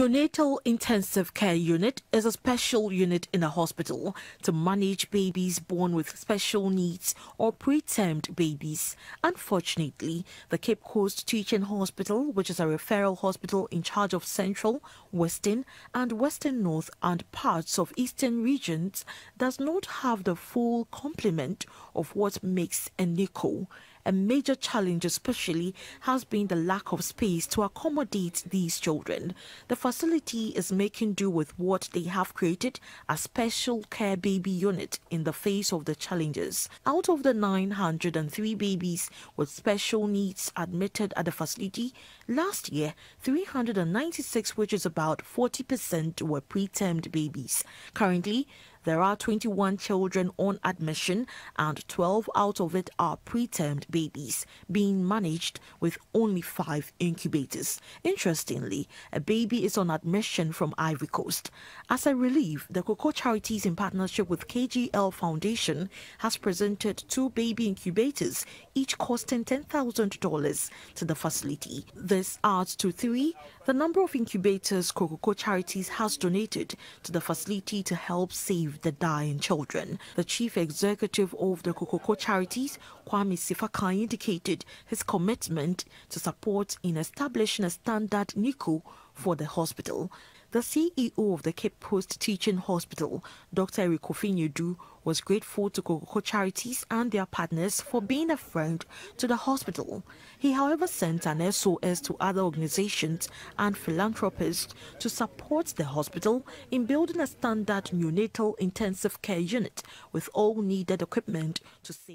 Neonatal Intensive Care Unit is a special unit in a hospital to manage babies born with special needs or pretermed babies. Unfortunately, the Cape Coast Teaching Hospital, which is a referral hospital in charge of Central, Western and Western North and parts of Eastern regions, does not have the full complement of what makes a NICU. A major challenge especially has been the lack of space to accommodate these children. The facility is making do with what they have created a special care baby unit in the face of the challenges. Out of the 903 babies with special needs admitted at the facility, last year 396 which is about 40% were preterm babies. Currently, there are 21 children on admission and 12 out of it are pretermed babies being managed with only 5 incubators. Interestingly, a baby is on admission from Ivory Coast. As a relief, the Cocoa Charities in partnership with KGL Foundation has presented two baby incubators, each costing $10,000 to the facility. This adds to three the number of incubators Cocoa Charities has donated to the facility to help save the dying children. The chief executive of the Kokoko Charities, Kwame Sifakai, indicated his commitment to support in establishing a standard NICU for the hospital. The CEO of the Cape Coast Teaching Hospital, Dr. Eric Kofi Ngyedu, was grateful to Kokoko Charities and their partners for being a friend to the hospital. He, however, sent an SOS to other organizations and philanthropists to support the hospital in building a standard neonatal intensive care unit with all needed equipment to save